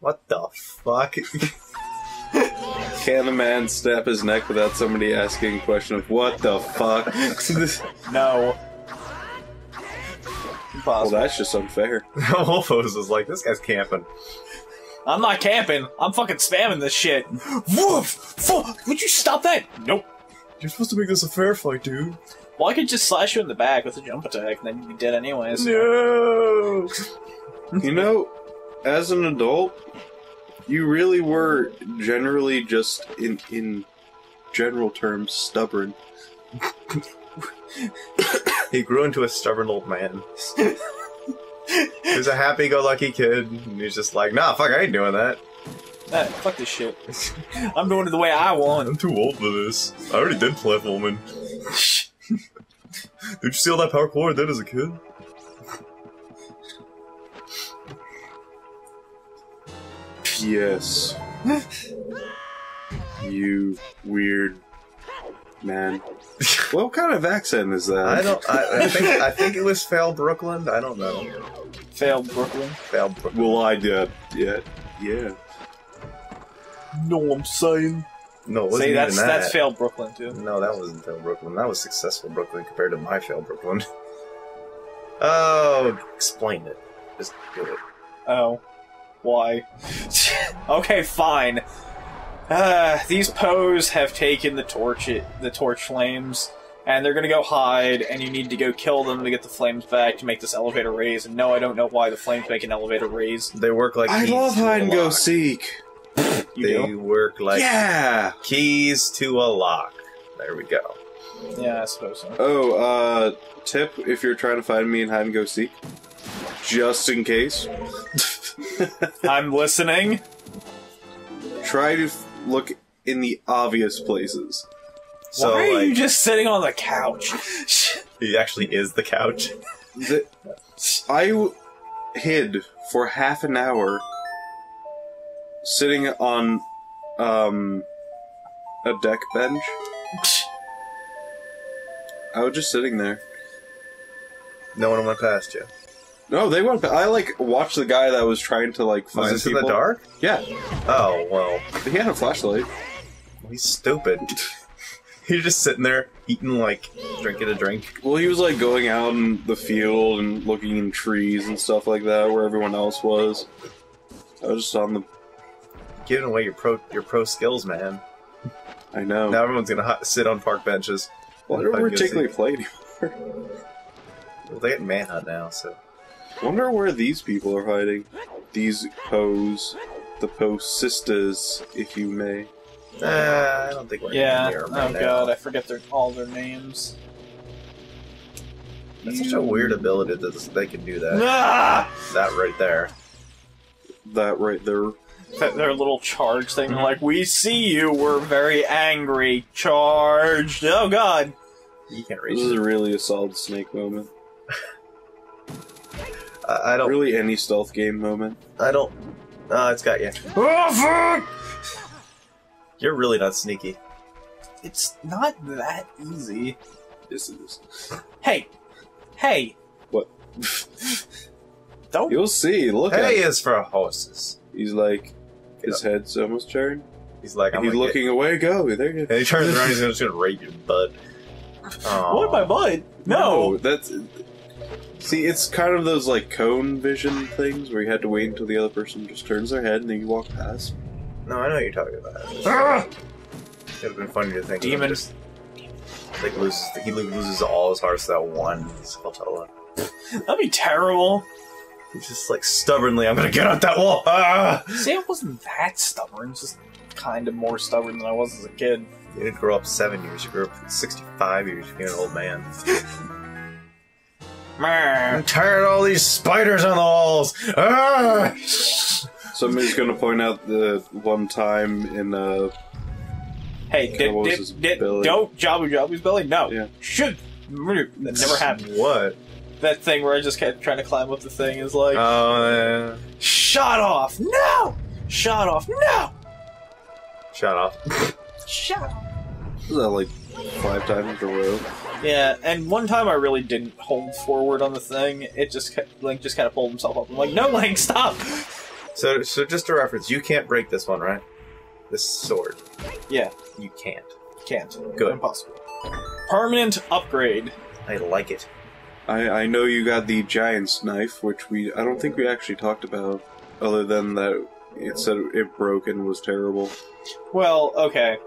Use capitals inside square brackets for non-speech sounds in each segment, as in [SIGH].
What the fuck? [LAUGHS] Can a man snap his neck without somebody asking a question of what the fuck? [LAUGHS] No. well, Impossible. that's just unfair. [LAUGHS] Wolfos was like, this guy's camping. I'm not camping. I'm fucking spamming this shit. Woof! Fuck! Would you stop that? Nope. You're supposed to make this a fair fight, dude. Well, I could just slash you in the back with a jump attack, and then you'd be dead anyways. No. You know, as an adult, you really were generally just in in general terms stubborn. [COUGHS] He grew into a stubborn old man. he was a happy-go-lucky kid, and he's just like, nah, fuck, I ain't doing that. Ah, fuck this shit. I'm doing it the way I want. I'm too old for this. I already did platforming. [LAUGHS] Did you see all that parkour I did as a kid? Yes. you weird man. what kind of accent is that? I don't. I, I think. I think it was Fail Brooklyn. I don't know. Failed Brooklyn. Fail Brooklyn. Well, I did. Yeah. Yeah. No, I'm saying? No, it wasn't See, even that's that. that's failed Brooklyn too. No, that wasn't Fail Brooklyn. That was successful Brooklyn compared to my Fail Brooklyn. [LAUGHS] Oh, explain it. Just do it. Oh. Why? [LAUGHS] okay, fine. Uh, these Poes have taken the torch it the torch flames, and they're gonna go hide, and you need to go kill them to get the flames back to make this elevator raise. And no, I don't know why the flames make an elevator raise. They work like I keys love hide and go seek! [LAUGHS] They do? work like yeah. keys to a lock. There we go. Yeah, I suppose so. Oh, uh, tip if you're trying to find me in hide and go seek, just in case, [LAUGHS] [LAUGHS] I'm listening. try to look in the obvious places. So why are like, you just sitting on the couch? [LAUGHS] it actually is the couch. [LAUGHS] The, I w- hid for half an hour sitting on um a deck bench. I was just sitting there. No one went past you. No, they went. I like watched the guy that was trying to like Was find this in the dark? Yeah, Oh well, he had a flashlight. he's stupid. [LAUGHS] He's just sitting there eating like drinking a drink. Well, he was like going out in the field and looking in trees and stuff like that, where everyone else was. I was just on the. Giving away your pro your pro skills, man. I know. Now everyone's gonna sit on park benches. well, I don't particularly play anymore. [LAUGHS] Well, they get manhunt now, so Wonder where these people are hiding. These Poes, the Poes sisters, if you may. uh, I don't think we're Yeah. near Oh 'em right now. god, I forget their all their names. That's such a weird ability that they can do that. Ah! [LAUGHS] That right there. That right there. That their little charge thing. Mm-hmm. Like, we see you. We're very angry. Charged. Oh god. You can't reach This is it. really a solid snake moment. I, I don't. Really, any stealth game moment. I don't. Uh, it's got you. Oh fuck! You're really not sneaky. It's not that easy. Yes, it is. Hey, hey, What? [LAUGHS] don't. You'll see. Look at Hay him. is for horses. He's like, Get his head's almost turned. He's like, I'm he's gonna looking away. Go there. You go. And he turns around. He's just gonna rape your butt. [LAUGHS] What my bud? No. that's. See, it's kind of those like cone vision things where you had to wait until the other person just turns their head and then you walk past. No, I know what you're talking about. Ah! It would have been funny to think. of him Demon. Just, like loses, he loses all his hearts to that one Skulltula. That'd be terrible. He's just like stubbornly, I'm gonna get up that wall. Ah! See, I wasn't that stubborn. Just kind of more stubborn than I was as a kid. You didn't grow up seven years. You grew up 65 years. You became an old man. [LAUGHS] I'm tired of all these spiders on the walls. Ah! Somebody's gonna point out the one time in uh Hey, did, What was did, his did, belly? don't Jabu Jabu's belly? No. Yeah. Should. That never happened. What? That thing where I just kept trying to climb up the thing is like, Oh, shot off. No! Shot off. No! shut off. Shot off. was that like five times in a row. Yeah, and one time I really didn't hold forward on the thing. It just kept, Link just kind of pulled himself up. I'm like, no, Link, stop! So, so just a reference, you can't break this one, right? This sword. Yeah, You can't. can't. Good. Impossible. Permanent upgrade. I like it. I, I know you got the giant's knife, which we I don't think we actually talked about, other than that it said it broke and was terrible. Well, okay.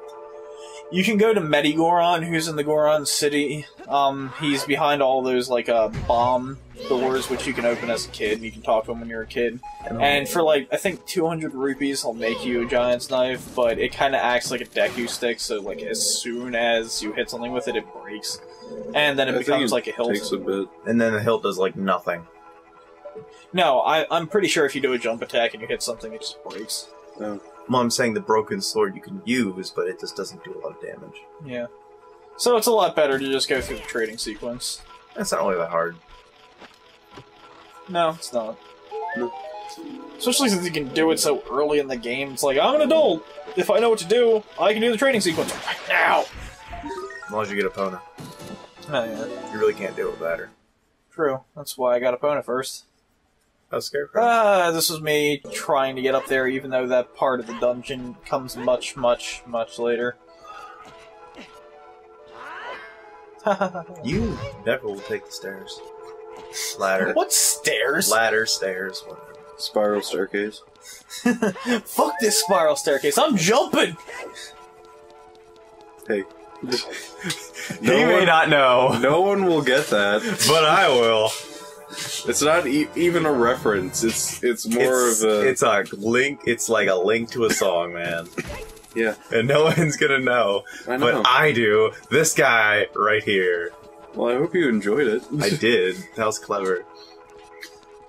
You can go to Medigoron, who's in the Goron city. Um, he's behind all those like uh, bomb doors, which you can open as a kid. And you can talk to him when you're a kid. And for like I think 200 rupees, he'll make you a giant's knife. But it kind of acts like a Deku stick, so like as soon as you hit something with it, it breaks, and then it I think becomes like a hilt. Takes a bit. And then the hilt does like nothing. No, I, I'm pretty sure if you do a jump attack and you hit something, it just breaks. No. Well, I'm saying the broken sword you can use, but it just doesn't do a lot of damage. Yeah. So it's a lot better to just go through the trading sequence. That's not really that hard. No, it's not. No. Especially since you can do it so early in the game. It's like, I'm an adult. If I know what to do, I can do the trading sequence right now. As long as you get Epona. Oh, yeah. You really can't do it without her. True. That's why I got a Epona first. Oh, Scarecrow. Ah, this was me trying to get up there, even though that part of the dungeon comes much, much, much later. you never will take the stairs. Ladder. what stairs? Ladder, stairs, whatever. Spiral staircase. [LAUGHS] Fuck this spiral staircase. I'm jumping. Hey. [LAUGHS] he may one, not know, no one will get that. but I will. It's not e- even a reference. It's it's more it's, of a it's a link. It's like a link to a song, man. yeah. And no [LAUGHS] one's gonna know, I know. but I do. This guy right here. well, I hope you enjoyed it. I [LAUGHS] did. That was clever.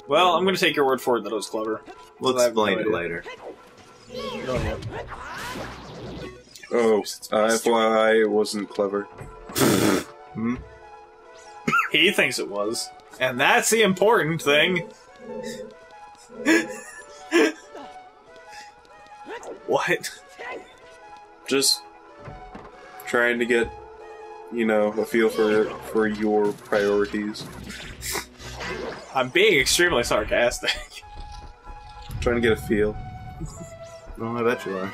Well, I'm going to take your word for it that it was clever. We'll I have no explain it idea. later. oh, uh, FYI, it wasn't clever. [LAUGHS] hmm? He thinks it was. And that's the important thing. what? Just trying to get, you know, a feel for for your priorities. I'm being extremely sarcastic. Trying to get a feel. Well, I bet you are.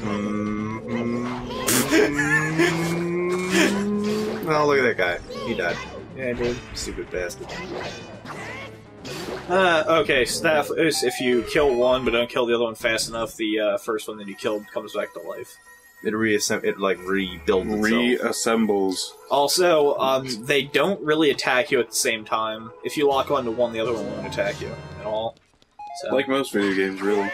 Mm-hmm. [LAUGHS] oh, look at that guy. He died. Yeah, dude. Stupid bastard. Uh, okay, Stalfos if you kill one but don't kill the other one fast enough, the uh, first one that you killed comes back to life. It reassemb- It like rebuilds itself. Reassembles. Also, um, they don't really attack you at the same time. If you lock onto one, the other one won't attack you at all. So, Like most video games, really.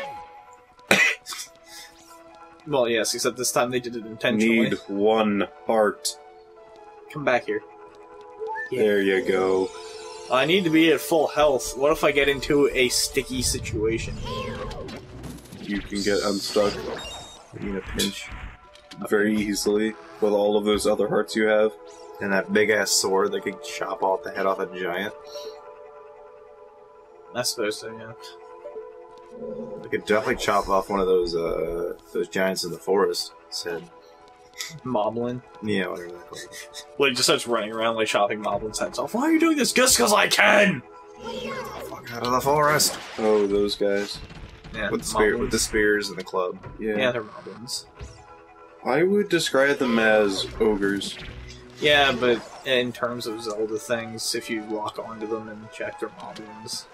well, yes, except this time they did it intentionally. Need one heart. Come back here. Yeah. There you go. I need to be at full health. What if I get into a sticky situation? You can get unstuck in a pinch. very easily with all of those other hearts you have. And that big ass sword that could chop off the head off a giant. I suppose so, yeah. I could definitely chop off one of those uh those giants in the forest. Said, [LAUGHS] Moblin. yeah, whatever that called. Like, just starts running around, like, chopping Moblin's heads off. Why are you doing this? Just because I can! Fuck out of the forest Oh, those guys. Yeah, with the spear, Moblins. with the spears and the club. Yeah. Yeah, they're Moblins. I would describe them as ogres. Yeah, but in terms of Zelda things, if you lock onto them and check, they're Moblins.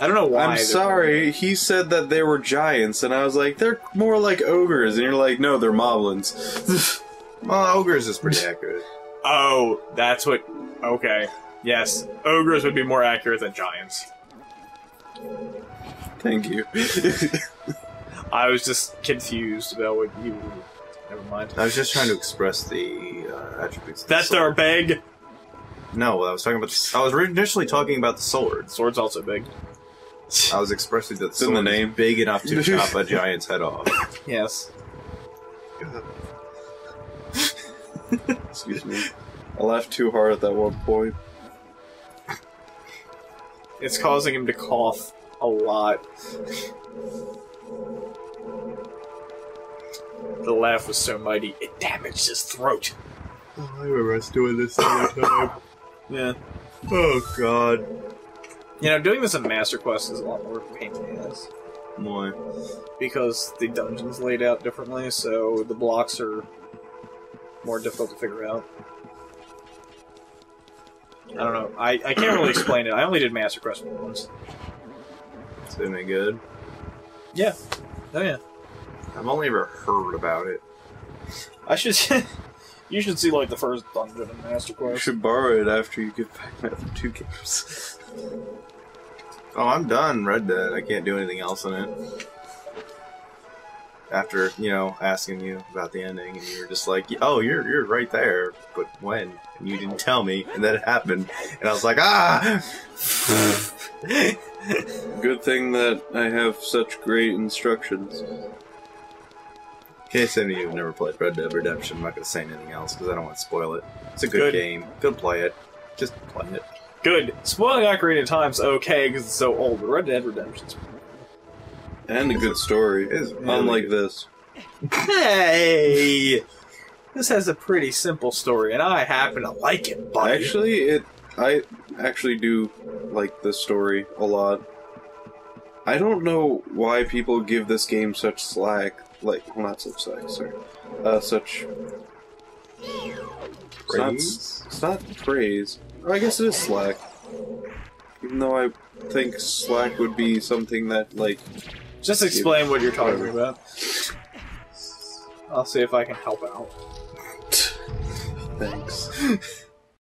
I don't know why. I'm sorry, he said that they were giants, and I was like, they're more like ogres, and you're like, no, they're moblins. [LAUGHS] Well, ogres is pretty accurate. [LAUGHS] Oh, that's what. Okay. Yes, ogres would be more accurate than giants. Thank you. [LAUGHS] I was just confused about what you. Never mind. I was just trying to express the uh, attributes. of the That's our sword. big. No, I was talking about. The, I was initially talking about the sword. Sword's also big. I was expressing that the It's in the is name. big enough to [LAUGHS] chop a giant's head off. Yes. Excuse me. I laughed too hard at that one point. It's causing him to cough a lot. The laugh was so mighty, it damaged his throat. Oh, I remember us doing this all the time. Yeah. Oh god. You know, doing this in Master Quest is a lot more pain in the ass Why? because the dungeon's laid out differently, so the blocks are more difficult to figure out. I don't know. I, I can't really explain it. I only did Master Quest once. It's been it good. Yeah. Oh yeah. I've only ever heard about it. I should. [LAUGHS] you should see like the first dungeon in Master Quest. You should borrow it after you get back other two games. Oh, I'm done. Red Dead. I can't do anything else in it. After you know asking you about the ending, and you were just like, "Oh, you're you're right there," but when? And you didn't tell me, and then it happened, and I was like, "Ah!" [LAUGHS] Good thing that I have such great instructions. In case any of you have never played Red Dead Redemption, I'm not going to say anything else because I don't want to spoil it. It's a good, Good. game. Go play it. Just play it. Good. Spoiling Ocarina of Time's okay because it's so old, but Red Dead Redemption's. And a good story. It is Unlike this. Hey! This has a pretty simple story, and I happen to like it, buddy. Actually, it. I actually do like this story a lot. I don't know why people give this game such slack. Like, well, not such slack, sorry. Uh, such. It's not, Praise? it's not praise. I guess it is slack. Even though I think slack would be something that, like, Just explain what you're talking about. I'll see if I can help out. [LAUGHS] thanks. [LAUGHS]